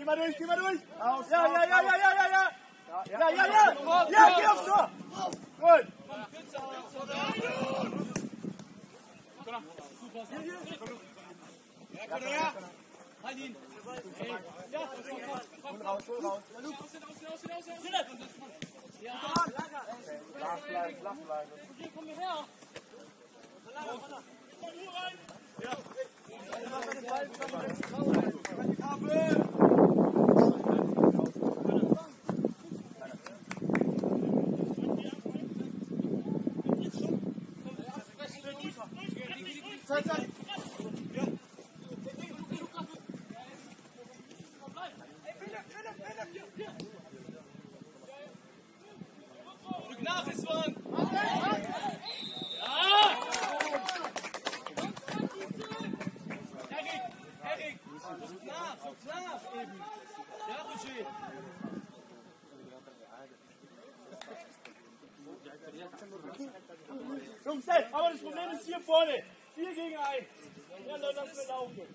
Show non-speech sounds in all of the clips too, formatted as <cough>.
geh mal durch, geh mal durch. Ja, ja, ja, ja, ja, ja. Ja, ja, ja. Ja, vorne. Vier gegen eins. Ja, Leute, das laufen.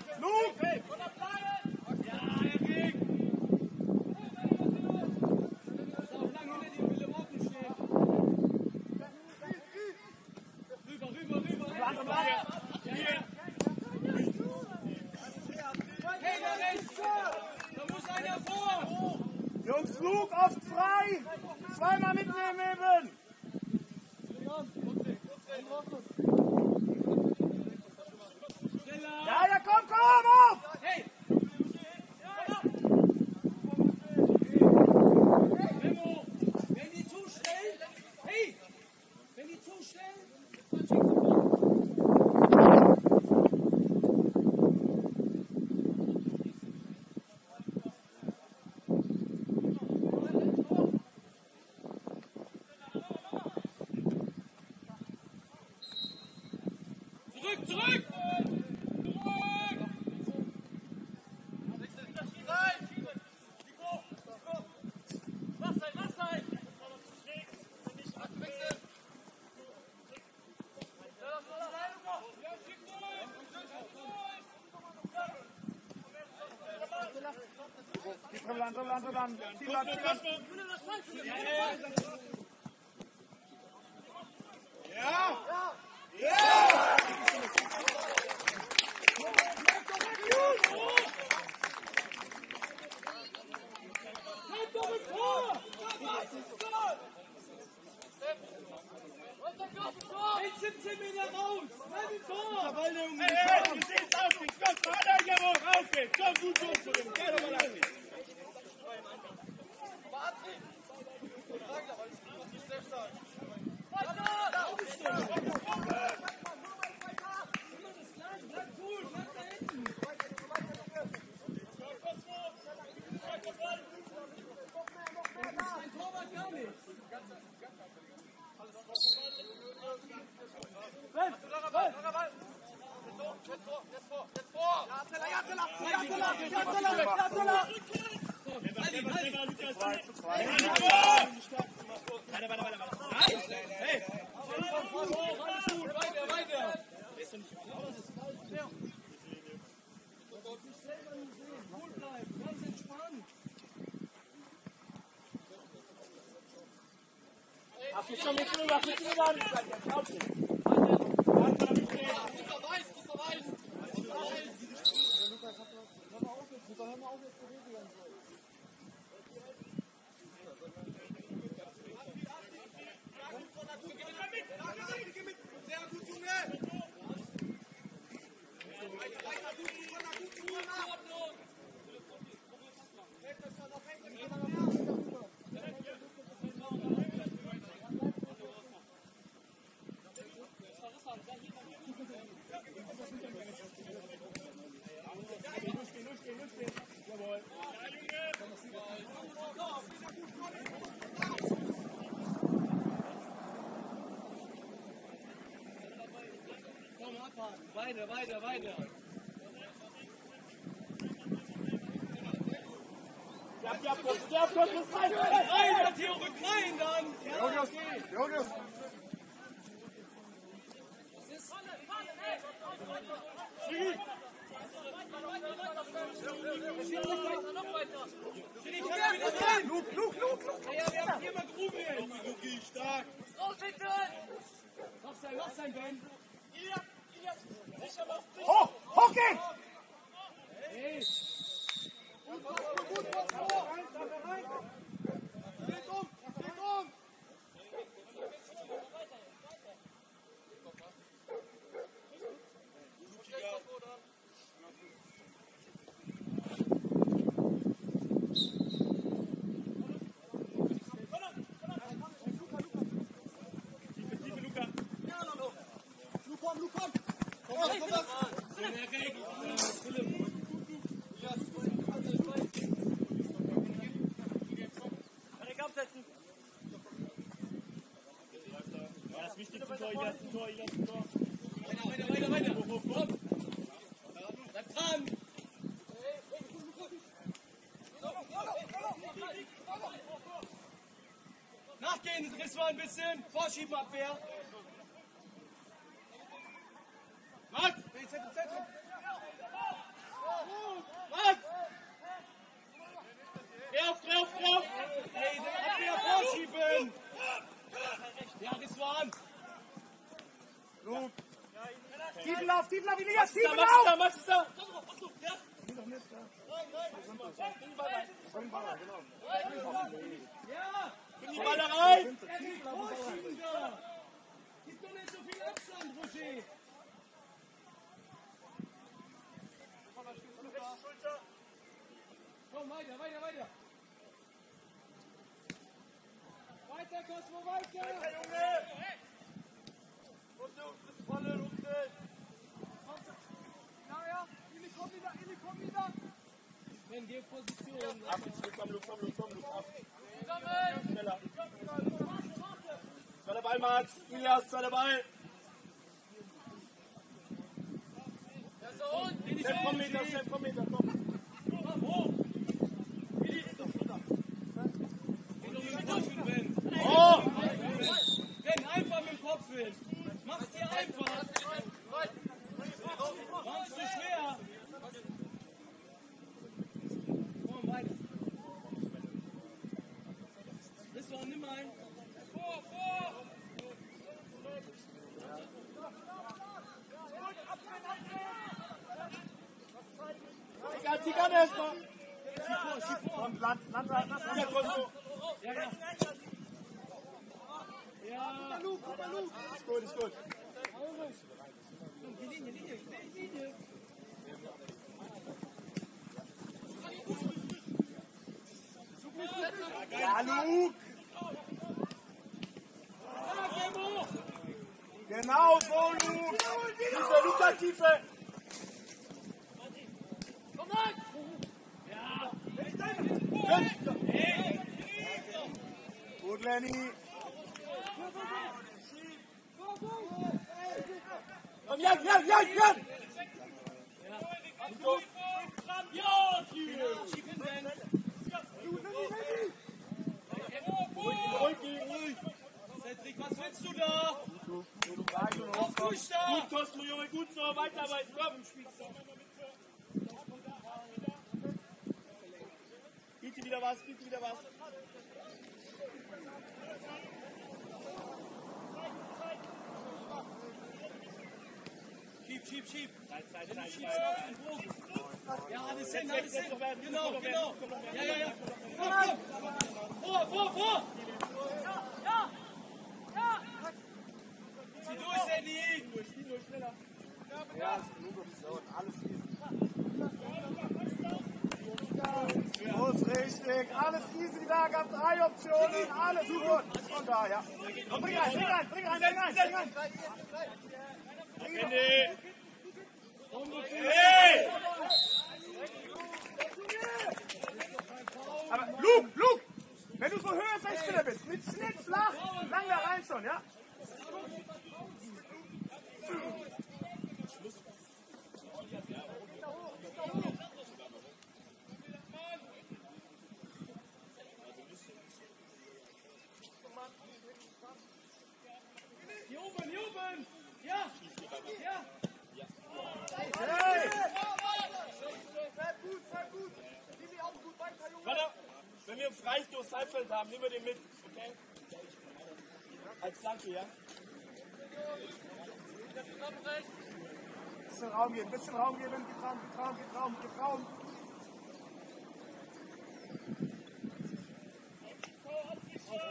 lança, lança, lança, lança, lança, lança, Weiter, weiter, weiter. Ja, ja, Kurs, ja, Kurs, ist rein. Rein, Matteo, rück rein dann. Ja, Jonas, Jonas, ich kann wieder rein. Luke, Luke, Luke, Luke. Ja, wir haben viermal gerufen. Luki, stark. Mach sein, mach sein, Ben. Hoch, hoch geht's. Hey. Schön, Erik. Äh, Philipp. Ja, das wichtigste Tor, hier ist ein Tor, hier ist ein Tor. Weiter, weiter, weiter, weiter. Komm. Bleib dran. Nachgehen, Riss mal ein bisschen. Vorschieben, Abwehr. Max! Zentrum, Zentrum. Max! Drauf, drauf, drauf. Hey, Abwehr vorschieben. Ja, Risswan. Tiefenlauf, Tiefenlauf, Elias, Da, Tiefenlauf. Max ist da, Max ist da. Ja! Bring die Ball da rein. Erik, vorschieben da. Gib doch nicht so viel Abstand, Roger. Komm, weiter, weiter, weiter. Weiter, Cosmo, weiter. Wenn die Position. Ab, komm, Luke, komm, Luke, komm, Luke, ab. Schneller. Zweiter Ball, Max. Elias, zweiter Ball. Sepp, komm mit, Sepp, komm mit, komm. Oh! Renn einfach mit dem Kopf hin. Mach's dir einfach. Mach's zu schwer. Komm, weiter. Bist du auch nimm ein. Vor, vor. Egal, zieh an erstmal. Schieb vor, schieb vor. Komm, Land, Land, Land, Ja, ja. Ja. Ist gut, ist gut. Die Linie, Linie, Linie. Ja, Luke. Ja. Genau so, Luke. Tiefe, Luca, Tiefe. Gut, Urleni. Komm, Jan, Jan, Jan, Jan! Cedric, was willst du da? Auf Kusch da! Gut, Cosmo, Junge, gut so, weiterarbeiten, komm! Bitte wieder was, bitte wieder was! Hin, Jetzt alles weg, hin. jetzt noch werden, Genau, jetzt noch genau. noch Ja, ja, ja. Komm, komm. Vor, vor, vor. Zieh durch, Sandy. Nur, spiel nur schneller. Los, richtig. Alles easy da, gab drei Optionen. Alles gut. Und da, ja. Bring rein, bring rein, bring rein, bring rein, bring rein. Ende. Hey! Aber Luke, Luke, wenn du so höher Sechspieler bist, mit Schnitt flach, lang da rein schon, ja? Hier oben, hier oben. Ja, ja. Hey! Warte, wenn wir Freistoß Halbfeld haben, nehmen wir den mit. Okay? Als Flanke, ja? Bisschen Raum geben, bisschen Raum geben, gib Raum, gib Raum, gib Raum, gib Raum.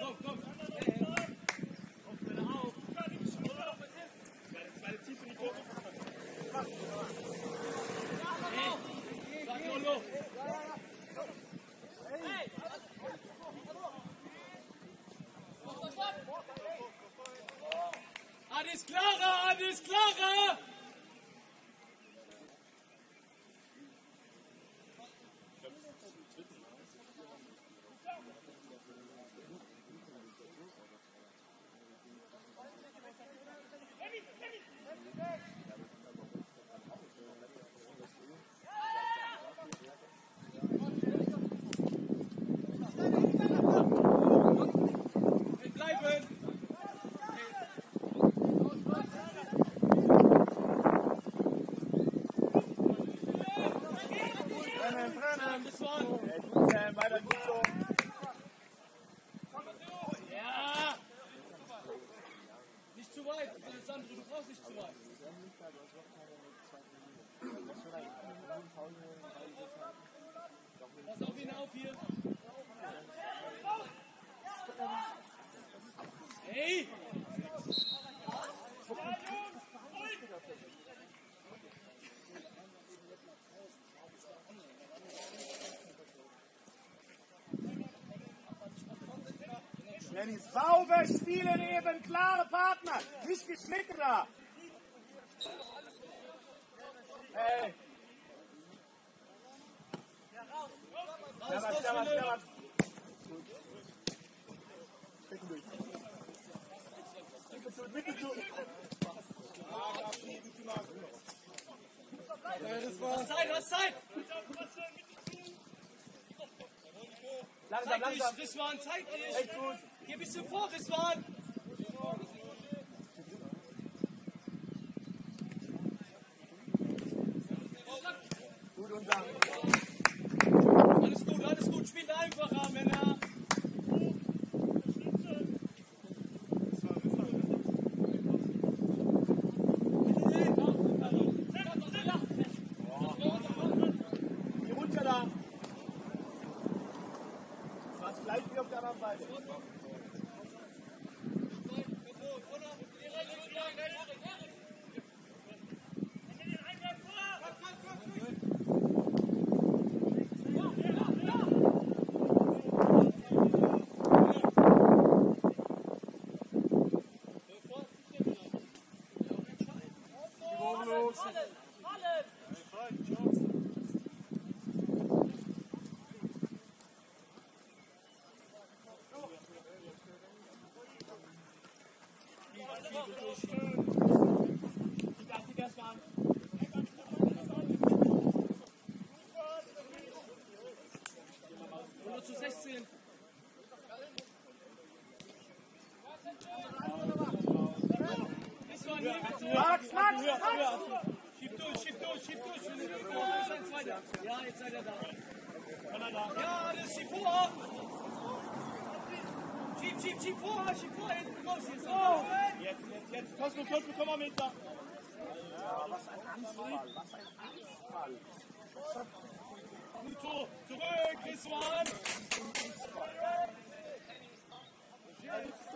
Komm, komm. Zweite Tiefe in die Kurve. Sag Lolo. Alles klarer, alles klarer. Wir bleiben. Trennen, trennen. Das war. Hey, gut, Sam, weiter gut so. Ja. Nicht zu weit, Alessandro, du brauchst nicht zu weit. Pass auf ihn auf hier. Hey! Jenny, sauber spielen eben, klare Partner, nicht geschnitten da. Hey! Servus, servus. Bitte zu, bitte zu. Was Zeit, was Zeit! Langsam, Zeig dich, langsam. Risswan, zeig dich! Echt gut. Geh ein bisschen vor, Max, Max, Max. Schieb durch, schieb durch, schieb durch! Oh. Ja, jetzt seid ihr da. Er. Ja, das die vor! Schieb, schieb, schieb vor, schieb vor, hinten raus hier. So. Jetzt, jetzt, jetzt. Cosmo, Cosmo, komm mal mit da. Gut so, zurück, Rizwan. Okay.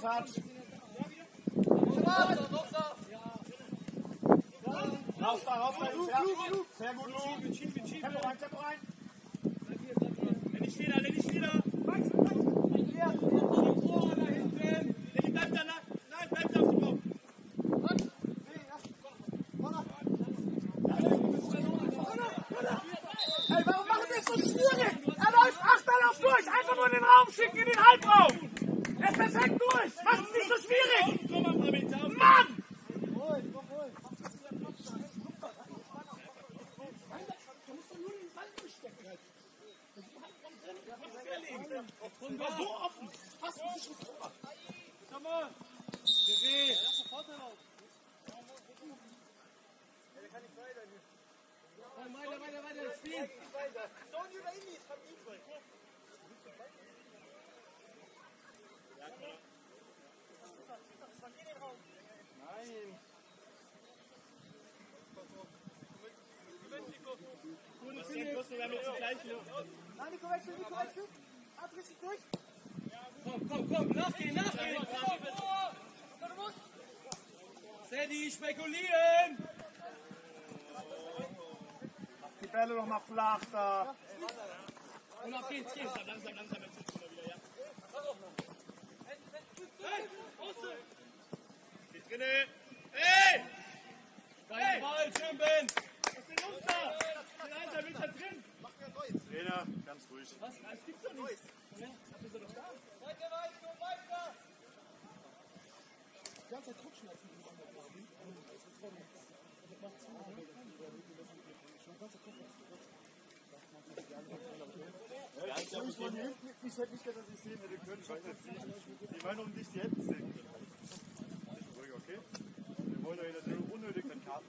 Touch. Raus da, raus da. Sehr gut, Lu. Tempo rein, Tempo rein. Lenny wieder, Lenny wieder. Vor, da hinten. Lenny bleibt da nach. Nein, bleib da auf dem Baum. Ey, warum machen wir es so schwierig? Er läuft Achterlauf durch. Einfach nur in den Raum schicken, in den Halbraum. Er ist perfekt durch. Macht es nicht so schwierig. Komm mal, Bramin, auf. Mann! Und war so offen. Fast ein sicheres Tor. Komm mal. Weiter, weiter, weiter, spiel. Gutes Team, Kosten, wir haben jetzt die gleichen. Nein, Nico, wechsel, Nico, wechsel. Hat richtig durch. Komm, komm, komm, nachgehen, nachgehen. Sadie, spekulieren. Die Bälle noch mal flach da. Und auf geht's, geht's. Langsam, langsam, jetzt wir wieder, ja. Geht drinne. Hey! Dein Ball, Schimben. Was ist denn los da? Der Alter will da drin. Trainer, ganz ruhig. Was? Das gibt's doch nicht. Ich wollte von hinten nicht, nicht, dass ich sehen hätte können. das die- Die wollen um dich die Hände sehen können. Bisschen ruhig, okay? Wir wollen jetzt nicht unnötig mit Karten.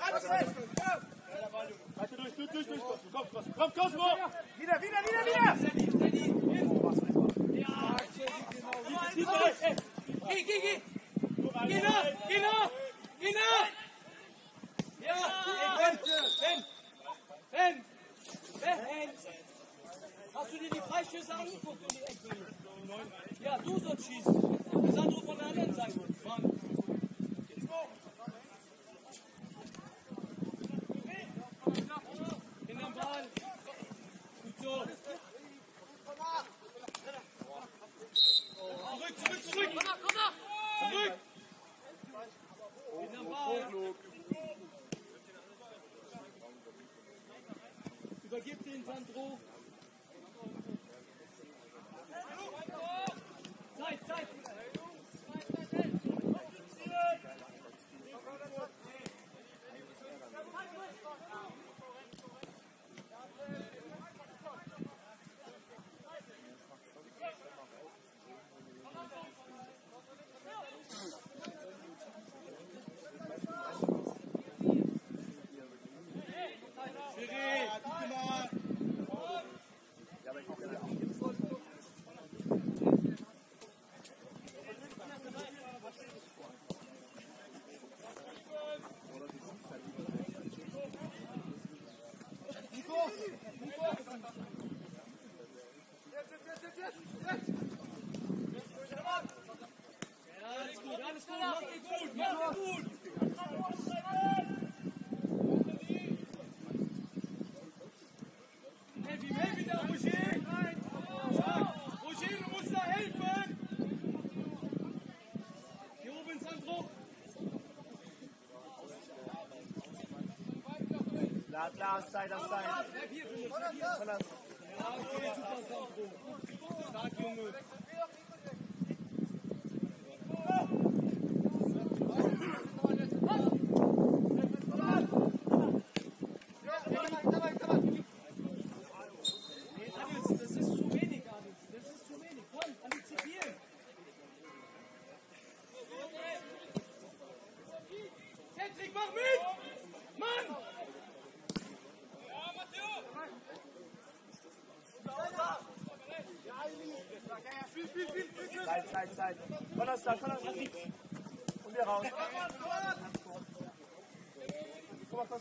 Halte durch, durch, durch, durch. Komm, Komm, komm, Cosmo. Wieder, wieder, wieder, wieder! Ey. Geh, geh, geh. Geh nach, geh nach. Geh nach. Ja, Ben, Ben. Ben, Ben. Hast du dir die Freischüsse angeguckt? Ja, du sollst schießen. Das andere von der anderen Seite. zurück, zurück, zurück! Komm nach! Übergib den Sandro! Lars, Lars, Zeit, auf Zeit. Bleib hier! Ja, Junge! Nee, Adils, das ist zu wenig, Adils. Das ist zu wenig. Komm, antizipieren. Cedric, mach mit! Mann! Zeit. Donnerstag, Donnerstag. Und wir raus. Guck mal.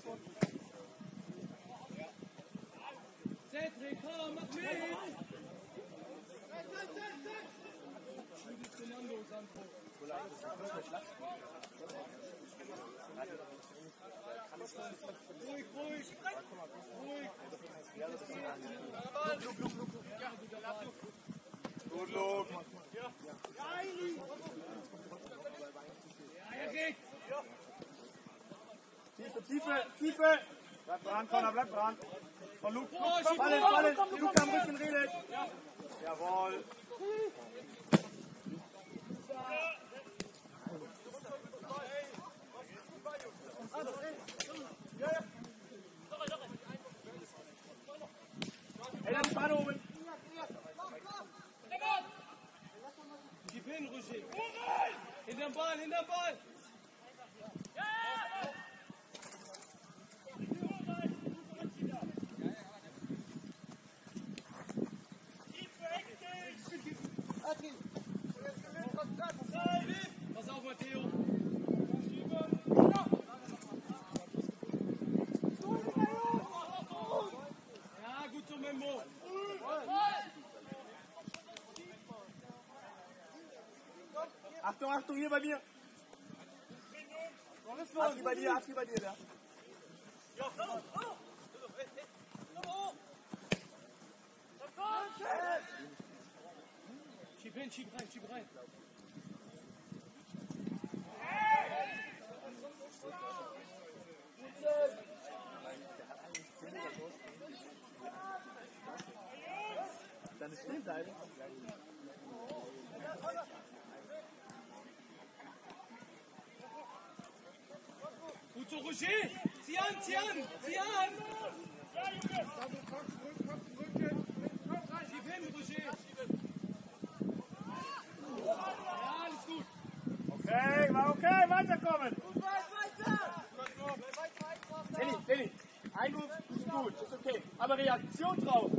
Cedric, komm, mach mit! Ruhig, ruhig. Ruhig. Gut, Luke. Ja, Erik. Tiefe, Tiefe. Bleib dran, Connor, bleib dran. Von Luke. Oh, schieb Fallen, fallen. Luke am Rücken redet. Jawohl. Ey, dann Spanne oben. Gib hin, Roger. Hinterm Ball, hinterm Ball. Pass Achtung, Achtung, hier bei mir. Aski bei dir, Aski bei dir, ja. Schieb hin, schieb rein, schieb rein. Dann ist halt. Roger. Zieh an, zieh an, zieh an. Schieb hin, Roger. Ja, alles gut. Okay, war okay, weiterkommen. Danny, Danny, Einwurf ist gut, ist okay. Aber Reaktion drauf.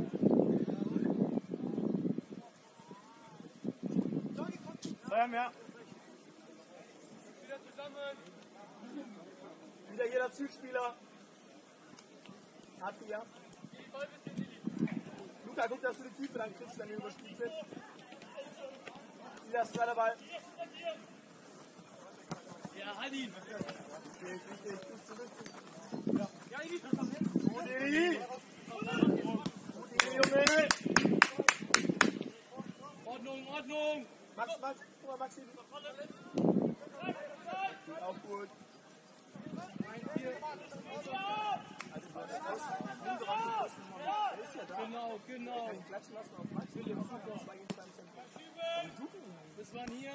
Sam, ja. Wieder zusammen. Wieder jeder Zugspieler. Hat sie, ja. Luca, guck, dass du die Tiefe dann kriegst, wenn du überspielt bist. Wieder ist zweiter Ball. Ja, halt ihn. Gute Idee. Gute Idee, Junge. Ordnung, Ordnung. Max, Max, guck mal, Maxi. Auch gut. Genau, genau. Klatschen lassen auf Max. Philipp, was macht der zwei gegen zwei im Zentrum? Das waren hier.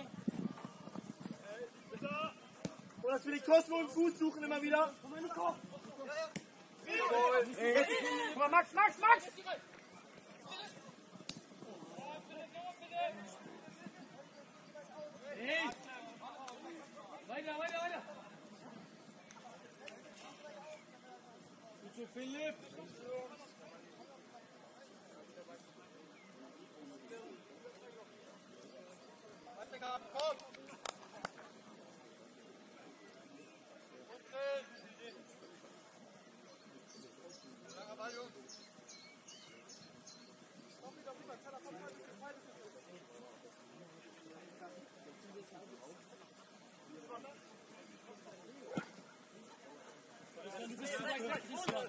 Und das will ich Kosten und Fuß suchen immer wieder. Guck mal, Max, Max, Max! Hey! Weiter, weiter, weiter! So, Philipp! Du bist zu weit weg, Christian! Jawohl, jawohl. Komm, komm, komm! Inwand, Inwand, Inwand. Verlänger. Nein, Weg, super!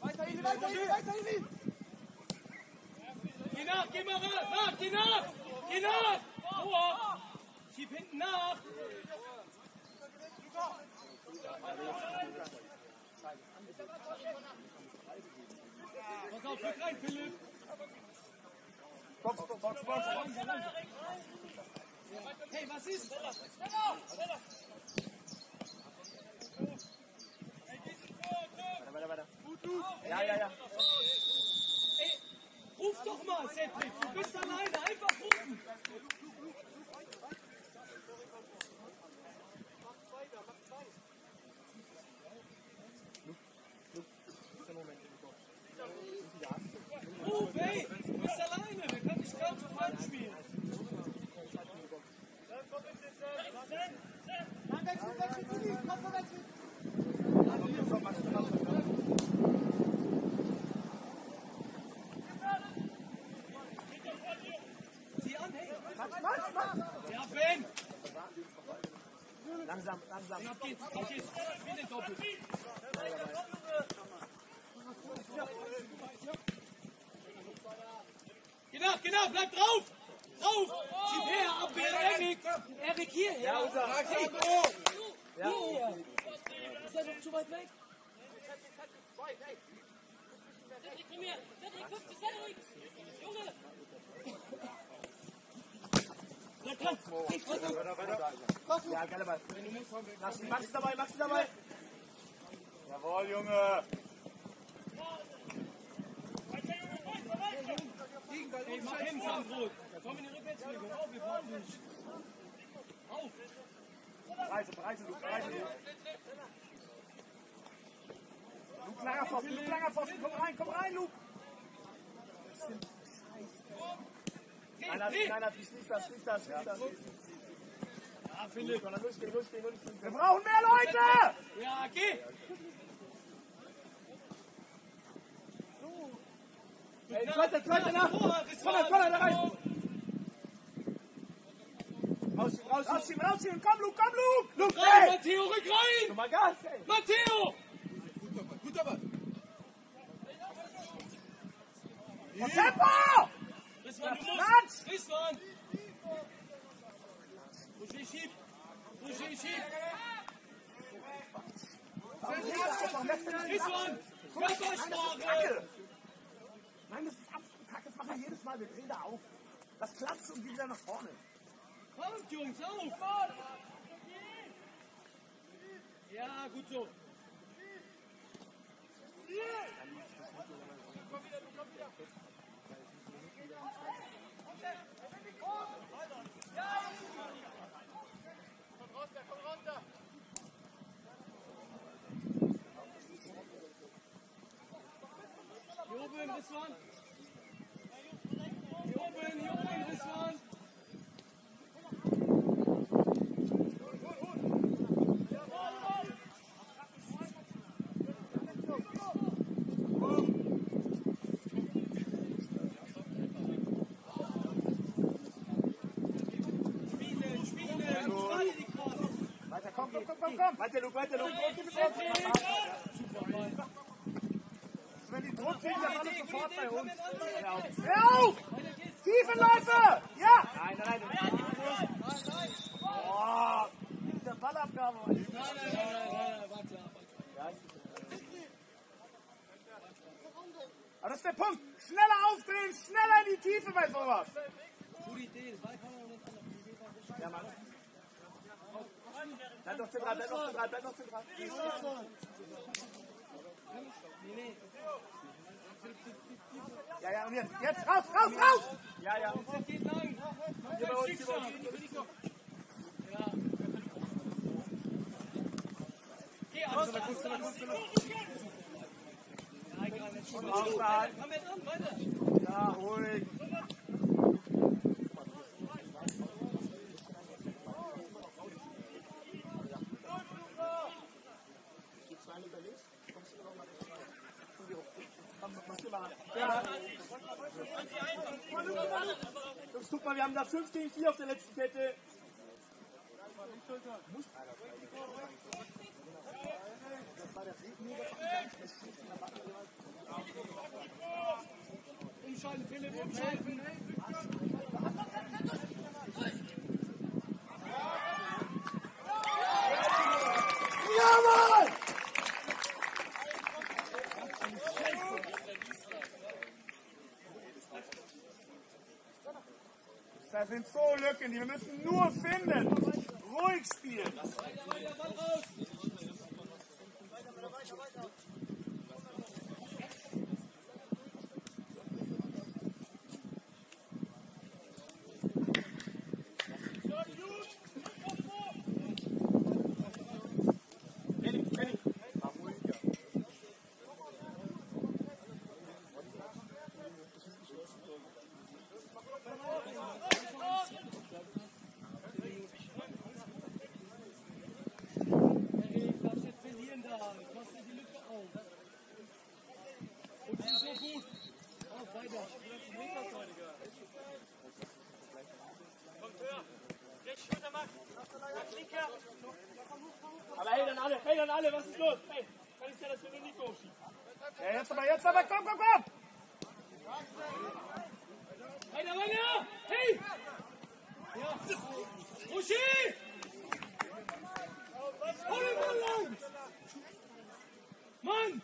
Weiter, Ili, weiter, Ili, weiter, Ili. Geh nach, geh mal ran! Nach, geh nach! Geh nach! Ruhe! Schieb hinten nach! Pass auf, rück rein, Philipp! Box, Box, Box, Box. Hey, was ist? Weiter, weiter, weiter. Ja, ja, ja. Ey, ruf doch mal, Cedric! Du bist alleine, einfach rufen! Ruf, ey! Du bist alleine, der kann dich gerade zu Feind spielen. Dann wechseln, wechseln, Ili. Komm, komm, wechseln. Sieh an, hey! Max, Max, Max. Ja, Ben! Langsam, langsam. Ab geht's, ab geht's! Bitte doppelt! Genau, genau, bleib drauf! Drauf! Schieb her, Abwehr, Erik! Erik hierher! Hey, Ja. hierher! Ist er noch zu weit weg? Cedric, komm her! Cedric, guck zu Cedric! Junge! Bleib dran! Hey, Cedric! Weiter, weiter. Ja, geiler Ball. Max, Max ist dabei, Max ist dabei. Jawohl, Junge. Hey, mach hin, Sandro! Komm in die Rückwärtsbewegung! Auf, wir brauchen dich! Auf! Breite, breite, Luke, breite, Luke. Langer Pfosten, Luke, langer Pfosten. Komm rein, komm rein, Luke. Einer, einer, schließ das, schließ das, schließ das. Ja, Philipp! Wir brauchen mehr Leute! Ja, geh! Ey, zweiter, zweiter nach. Vorher, das Vorne, war- vorne, da rein. Rausschieben, rausschieben, rausschieben. Komm, Luke, komm, Luke. Luke, Rein. Matteo, rück rein! Guck mal Gas, ey. Matteo! Und Tempo! Rizwan, du musst! Rizwan! Roger, schieb! Roger, schieb! Rizwan! Körpersprache! Nein, das ist absolut kacke. Das machen wir jedes Mal. Wir drehen da auf. Das klatscht und geht wieder nach vorne. Kommt, Jungs, auf! Ja, gut so. Hier oben, Rizwan! Hier oben, hier oben, Rizwan! Weiter, komm, komm, komm, komm, komm. Weiter, Luke, weiter, Luke. Druck, gib es Super Ball! Wenn die Druck kriegen, dann alles Gute sofort Idee, bei komm uns. in andere Hör auf. Tiefenläufe! Ja! Nein, nein, nein. Boah, der Ballabgabe. Nein, nein, nein, nein, warte. Aber das ist der Punkt. Schneller aufdrehen, schneller in die Tiefe bei sowas. Gute Idee, das Ball kann man nicht anders. Ja, Mann. Bleib noch zentral, bleib noch zentral, bleib noch zentral. Nee, nee. Ja, ja, und jetzt, jetzt, raus, raus, raus! Ja, ja. Das geht lang. Hier bei uns, hier bei uns. Ja. Geh, Axel. Ja, egal, jetzt schon. Komm jetzt an, weiter. Ja, ruhig. Ja. Jungs, guck mal, wir haben da 5 gegen 4 auf der letzten Kette. Umschalten, Philipp, umschalten. Jawohl! Da die wir müssen nur finden. Ruhig spielen. Weiter, Ball raus. Kenny, Kenny. Hey, ich darf jetzt verlieren da. Ich mach dir die Lücke auf. Und die ist so gut. Auf, weiter. Aber hey, dann alle, hey, dann alle, was ist los? Hey, kann ich ja das mit dem Nico schieben? Ja, jetzt aber, jetzt aber, komm, komm, komm! Weiter, weiter! Hey! Ja. Uschi! Hol den Ball lang! Mann!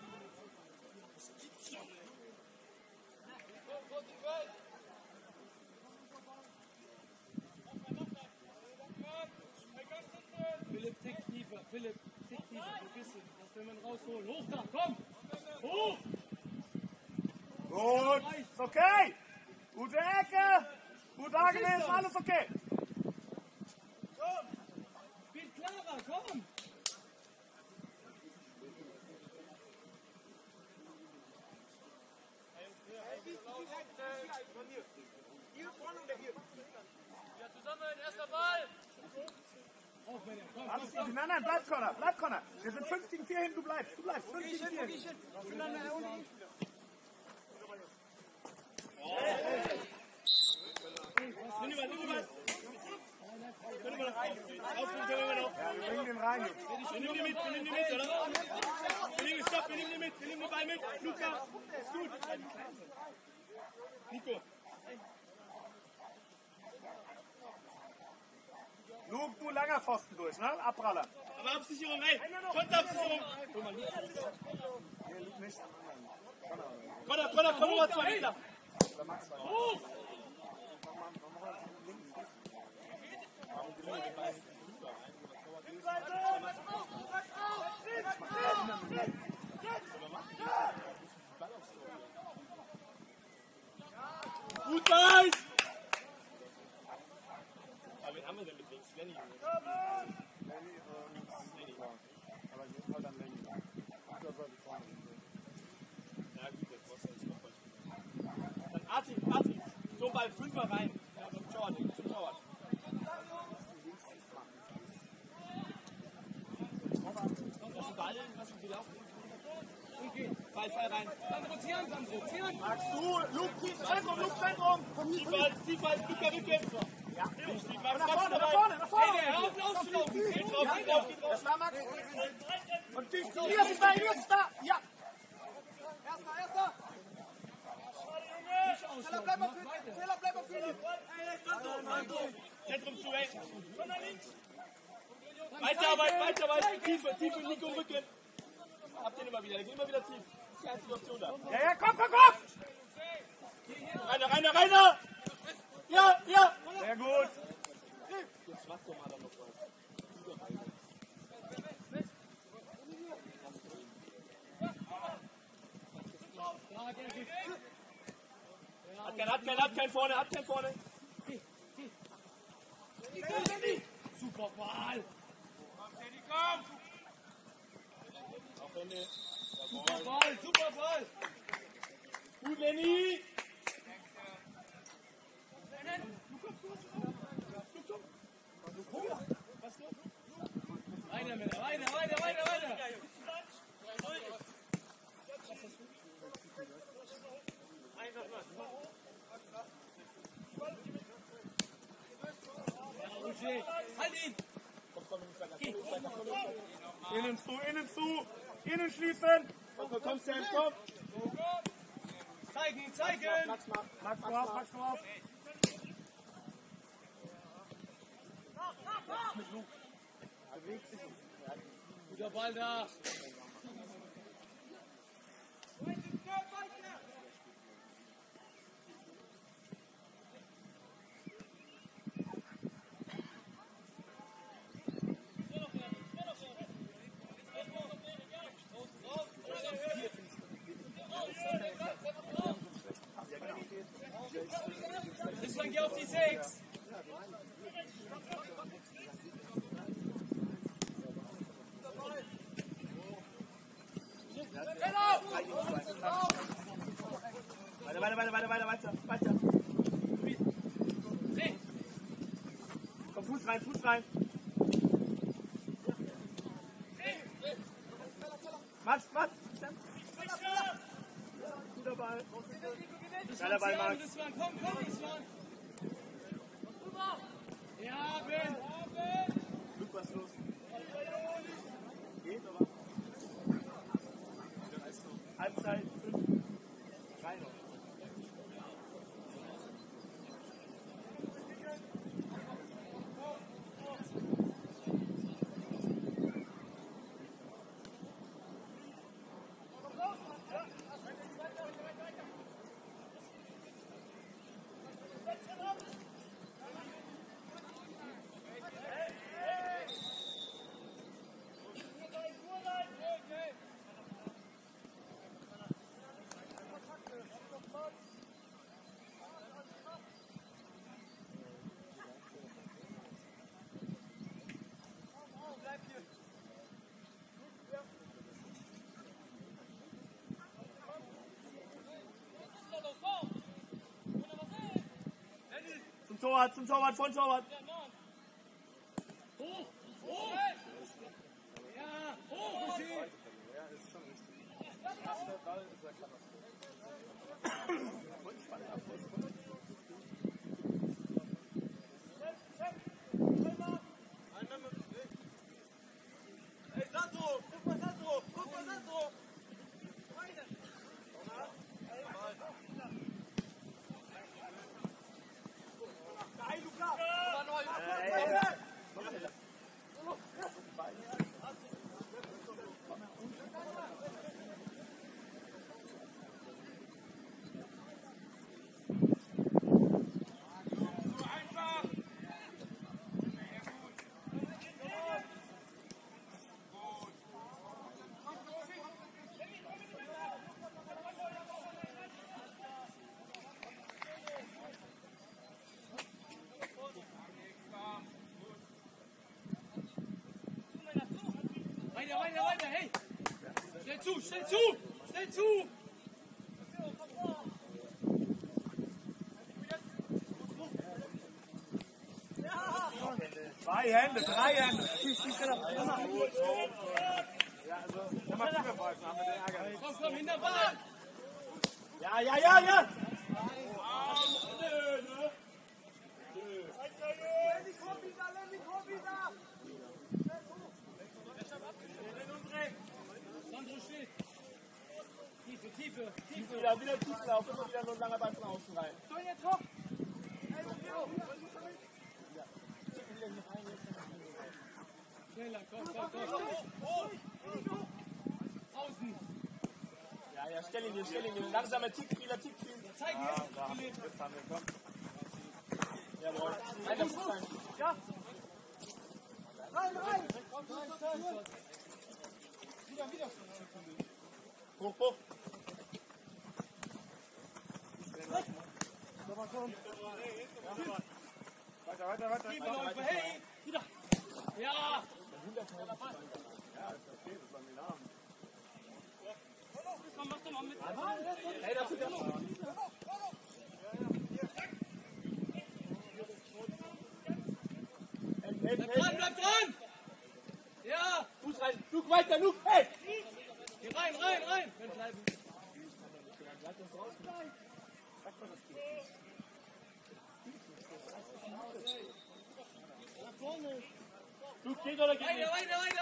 Philipp, tick tiefer. Philipp, tick tiefer. Ein bisschen. Das will man rausholen. Hoch da, komm! Hoch! Gut, ist okay. Gute Ecke. Gut angemessen, alles okay. Spiel klarer, komm! Auf, Männer, komm, komm, Alles komm! easy. Nein, nein, bleib Connor, bleib Connor. Wir sind 5 gegen 4 hin, du bleibst, du bleibst. 5 gegen 4 hin. Nimm mal, nimm mal. Können wir noch aufrufen, aufrufen können wir noch. Ja, wir bringen den rein. Wir nehmen die mit, wir nehmen die mit, oder? Wir nehmen, stopp, wir nehmen die mit, wir nehmen den Ball mit. Luca, ist gut. Nico, Luke, du langer Pfosten durch, ne? Abpraller. aber Absicherung, hey, Konterabsicherung. Nee, Luke nicht. Konter, Konter, komm rüber, zwei Meter. Hoch! Gut, Guys! Aber wen haben wir denn mit links? Lenny. Aber in jedem Fall dann länger. Das sollte vorne sein. Ja gut, brauchst du jetzt noch mal. Dann Arti, Arti, so bei Fünfer rein. Ja, zum Torwart, zum Torwart. Lass den Ball, lass ihn wieder laufen gehen. Beifall rein. Dann rotieren, dann rotieren. Max, du, Luke, Luke, Luke, Luke, Luke, Luke, Luke, Luke, rückwärts. Ja, richtig. Max, nach vorne, nach vorne, nach vorne. Hey, der hört auf, aufzulaufen. Geht drauf, geht drauf, geht drauf. Das war Max. Und tief, tief. Elias ist da, Elias ist da. Ja. Erster, erster. Teller, bleib auf Linie. Teller, bleib auf Linie. Zentrum zu, ey. Von der links. Weiterarbeit, weiterarbeit. Tiefe, tiefe, Nico, Rücken auslaufen, mach weiter! wieder, der geht immer wieder tief. Das ist die einzige Option da. Ja, ja, komm, komm, komm! Reiner, reiner, reiner! Ja, ja! Sehr gut. Jetzt mach doch mal da noch was. Hat keinen, hat keinen, hat keinen vorne, hat keinen vorne. Super Ball! Auch Hände. Super Ball, super Ball! Gut, Lenny! Weiter, weiter, weiter, weiter, weiter! Ja, Roger, halt ihn! Innen zu, innen zu. Innen schließen. Komm, komm, komm, Sam, komm! Zeigen, zeigen! Max, mach. Max drauf, Max drauf. Guter Ball da! Torwart, zum Torwart, von Torwart. Hoch! Hoch! Ja, hoch, Roger! Ey, Sandro, guck mal Sandro, guck mal Sandro. Nein, Luca. Weiter, weiter, weiter, hey! Schnell zu, schnell zu! Schnell zu! den Schilling nehmen. Langsamer Tickspieler, Tick. Zeig mir. Ja, jetzt haben wir komm. Jawohl. Ja. Rein, rein. Rein, rein. Wieder, wieder. Hoch, hoch. Weiter, weiter, weiter. Hey, Ja Bleib dran. Ja. Fuß rein. Luke weiter, Luke. Geh rein, rein, rein. Wenn geht oder geht Weiter, weiter, weiter,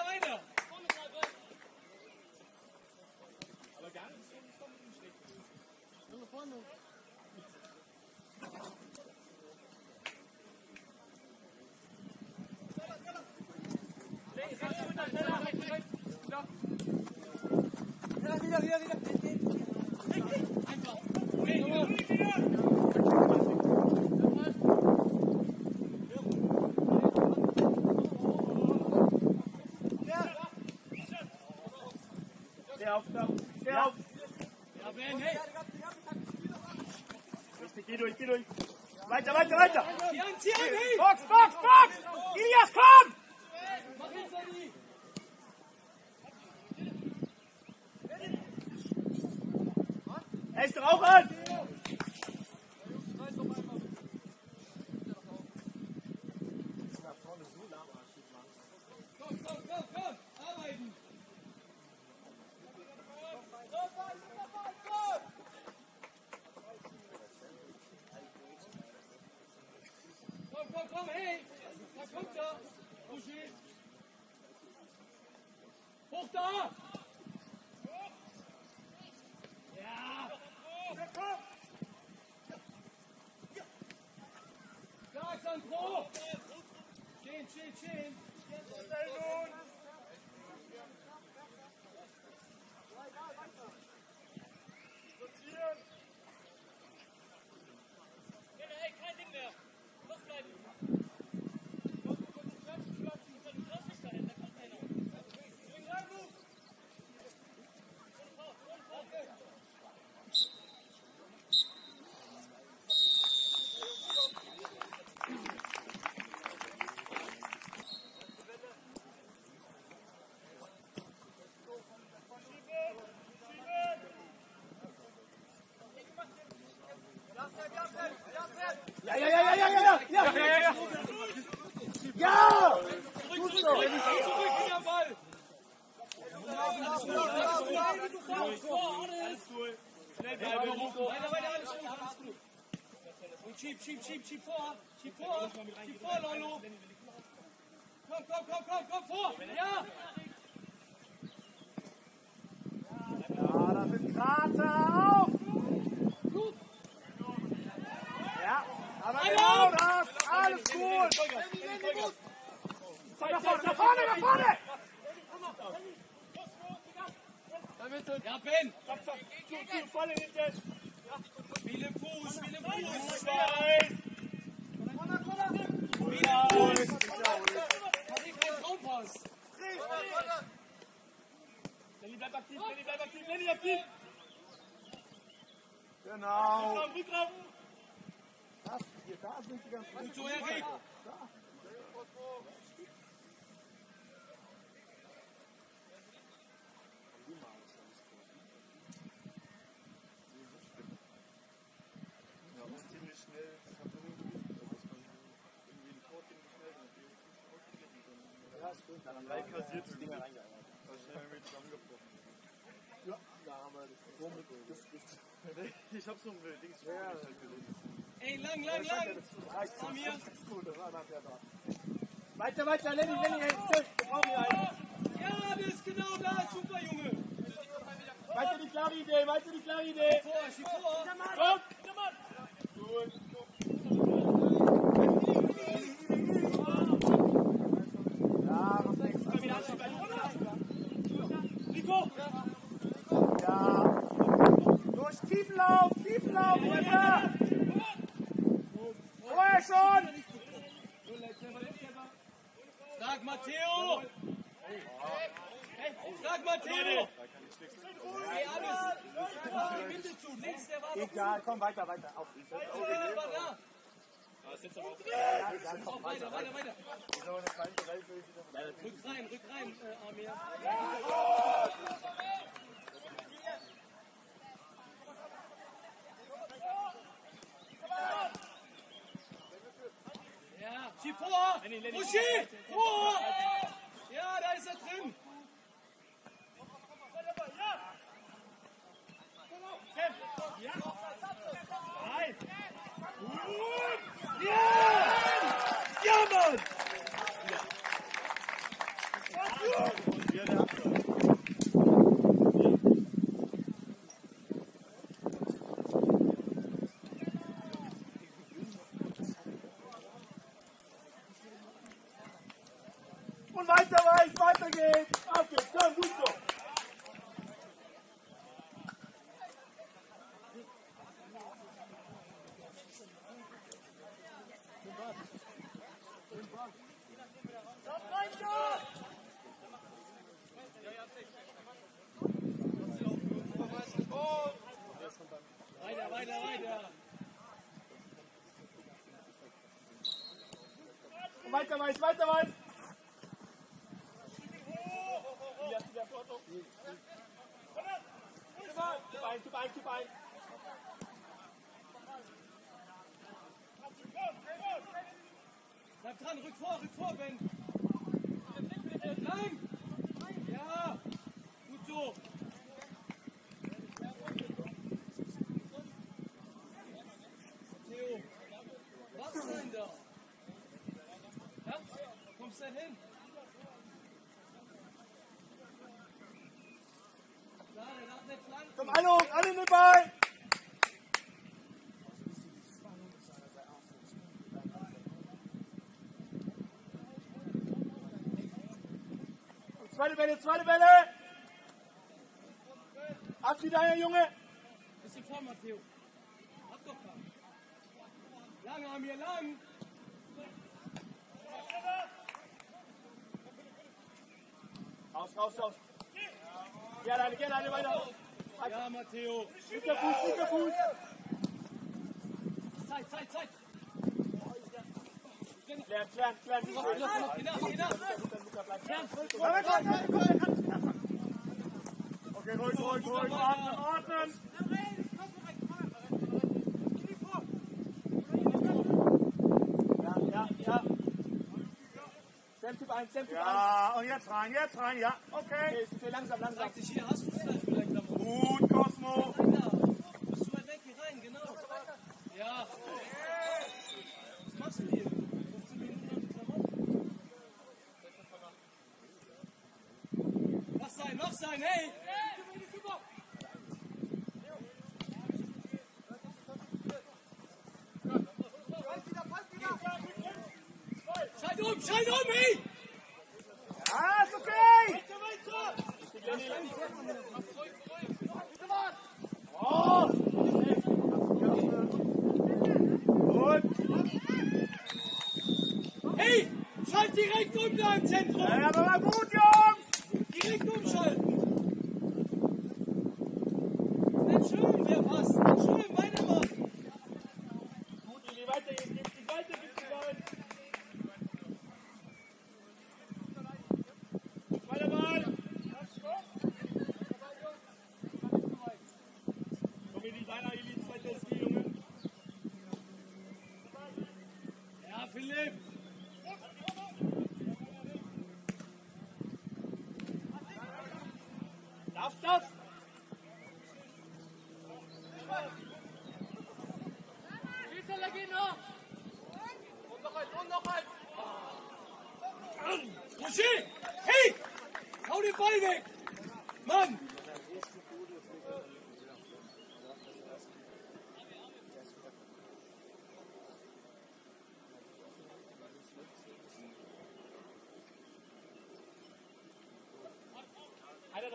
hier anhängen! Box, Box, Box! Ilias, komm! Er ist drauf an! shame, shame. Schieb, schieb, schieb, vor. Schieb vor, schieb vor, Lolo. Komm, komm, komm, komm, komm, vor. Ja, das ist Krater auf! Ja, aber genau das! Alles gut! Nach vorne, nach vorne, nach vorne! Ja, Ben. Zack, zack. Zu, zu, voll in den Test. Spiel im Fuß, spiel im Fuß. Zwei. Spiel im Fuß. Mach hier keinen Traumpass. Lenny, bleib aktiv, Lenny, bleib aktiv, Lenny, aktiv. Genau! Rückraum, Rückraum. Das, hier, da sind die ganz Gut so, Erik. Ja, das ist ziemlich schnell. Das hat irgendwie, dass man irgendwie ein Tor ziemlich schnell und die ist nicht ausgelegt. Ja, stimmt. Dann drei kassiert Dinger reingearbeitet. Also schnell irgendwie zusammengebrochen. Ja, da haben wir das. Ist. <laughs> Ich hab so ein Dings ja, halt gelesen. Ey, lang, lang, lang. Komm hier. Gut, das war nachher da. Weiter, weiter, Lenny, Lenny. Wir brauchen hier einen. Ja, das ist genau da. Super, Junge. Weiter die klare Idee, weiter die klare Idee. Vor, schieb vor. Komm. Gut. Ja, was denkst du? Ja. Tiefenlauf, Tiefenlauf, runter! Vorher schon! Stark, Matteo! Stark, Matteo! Hey, alles! Mach die Mitte zu, links, der war noch Egal, komm weiter, weiter. Auf. zu, der war da! Weiter, weiter, weiter! Rück rein, rück rein, äh, Amir. Ja, schieb vor! Uschi! Vor! Ja, da ist er drin! Nein! Ja! Ja, Mann! Und weiter weiß, weiter geht's. Auf geht's, komm, gut so. Weiter, weiter, weiter! Und weiter weiß, weiter weiß. Gib ein, gib ein, gib ein. Bleib dran, rück vor, rück vor, Ben! Lang! Ja! Gut so! Theo, was denn da? Ja? Wo kommst du denn hin? Da, der darf nicht flanken. Komm, alle hoch, alle mit bei. Zweite Welle, zweite Welle. Ab wieder her, Junge. Bisschen vor, Matteo. Hab doch da. Lang, Amir, lang! Raus, raus, raus. Geh alleine, geh alleine weiter. Ja, Matteo. Linker Fuß, linker Fuß. Zeit, Zeit, Zeit! Klären. Noch, noch, noch, genau, genau! Okay, ruhig, ruhig, ruhig. Ja, ja. Sam-Typ 1, Sam-Typ 1. Ja, und jetzt rein, jetzt rein, ja. Okay. Okay, langsam, langsam. Zeig dich hier, hast du vielleicht vielleicht Klamotten? Gut, Cosmo.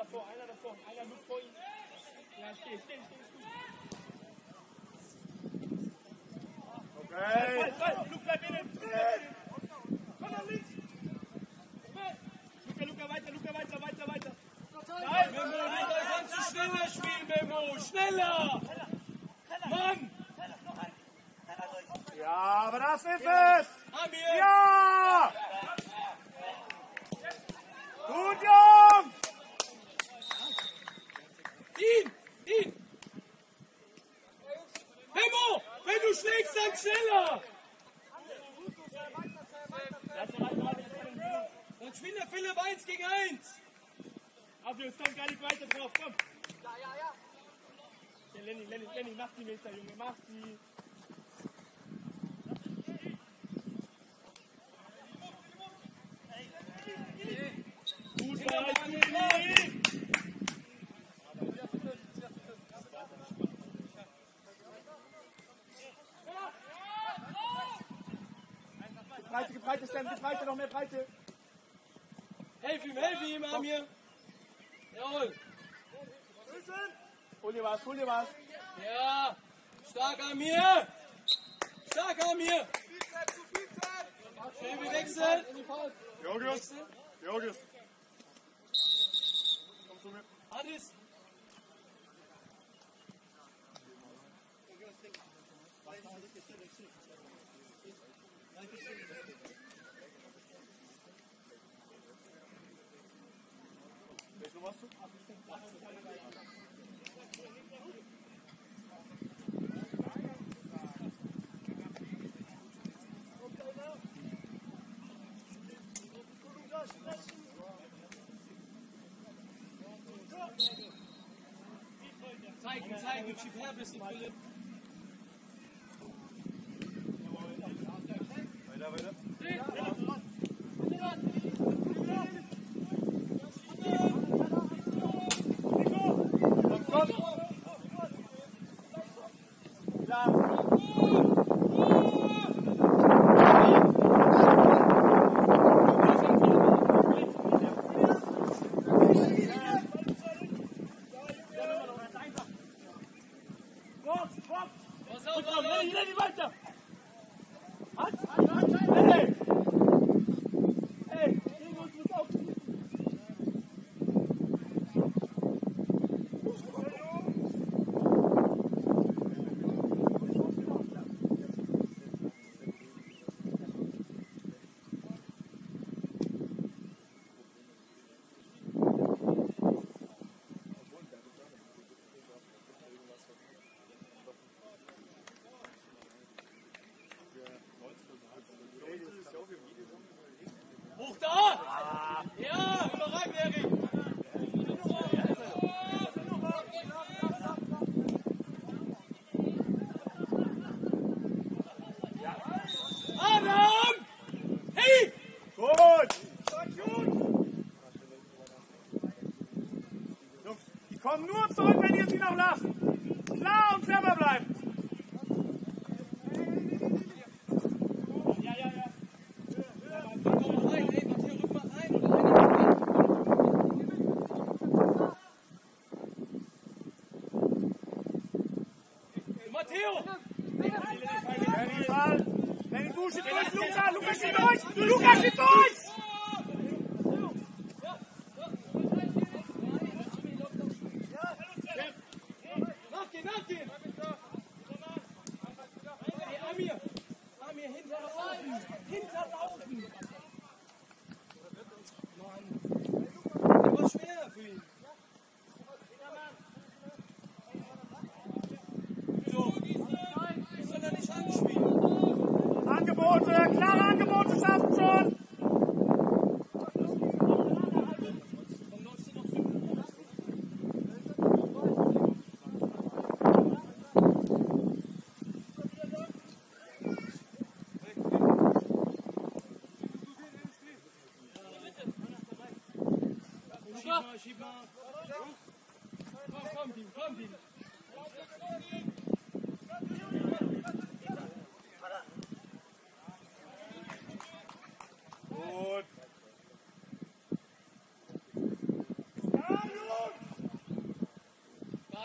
davor, einer davor, einer nur vor ihm. Ja, steh, steh, steh, steh. Okay. Breite, Breite, Sam, Breite, noch mehr Breite. Helf ihm, helf ihm, Amir. Jawohl. Hol dir was, hol dir was. Ja, stark Amir. Stark Amir. wir wechseln. Jogis, Jogis. Zeichen, zeigen, gib Herr, bist du Philipp.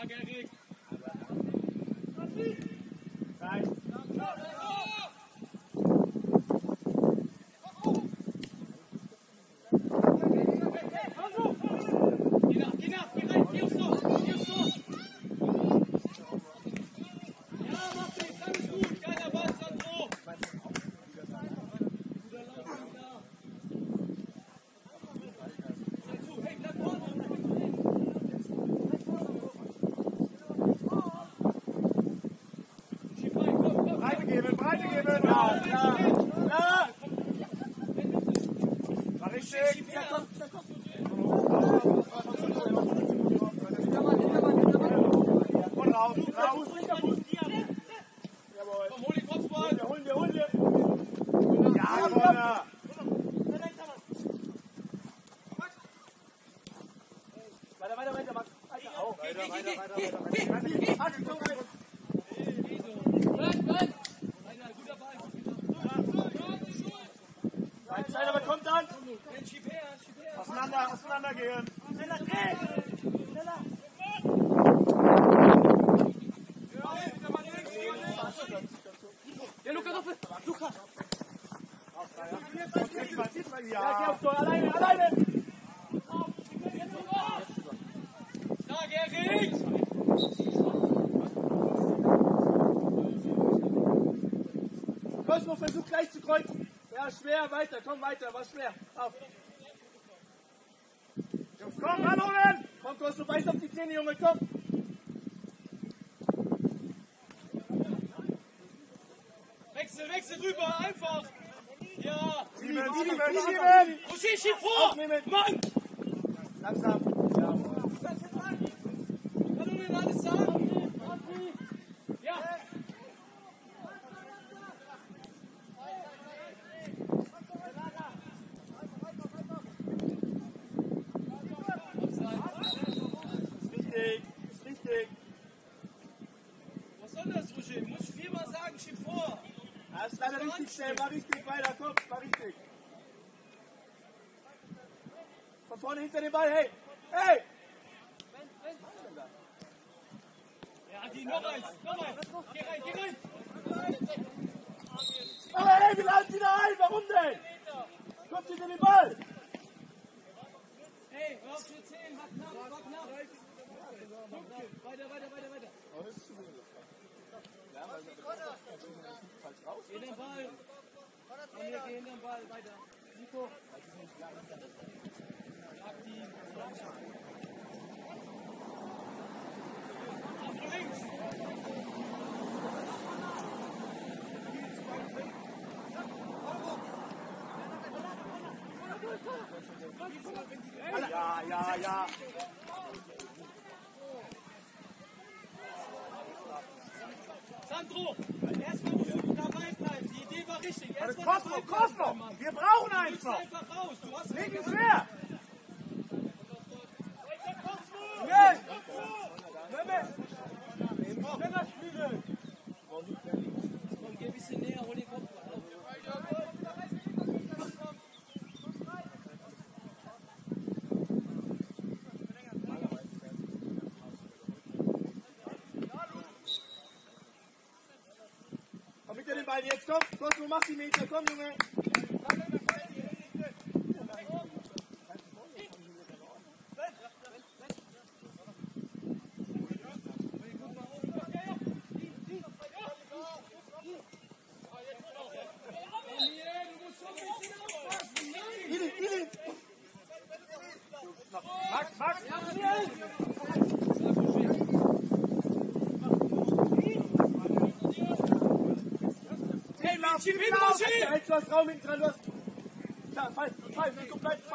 आगे आगे Hadi gel. नहीं करने पाए Sandro, erstmal musst du dabei bleiben. Die Idee war richtig. Erstmal also Cosmo, Cosmo, wir brauchen einfach. Du einfach raus. Du hast Links wer? come. Schieb hin, Schieb! Da ist was Raum hinten dran, du hast... Ja, falsch, falsch, bleib, bleib,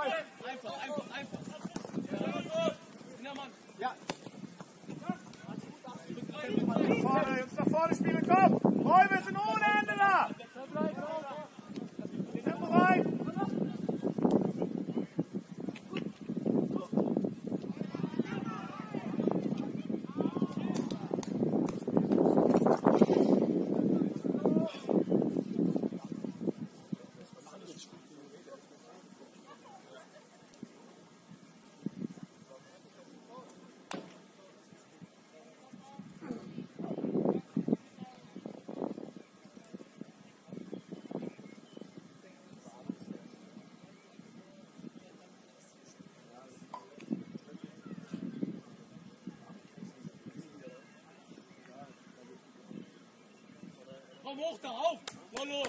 Komm hoch, da auf. Lollo.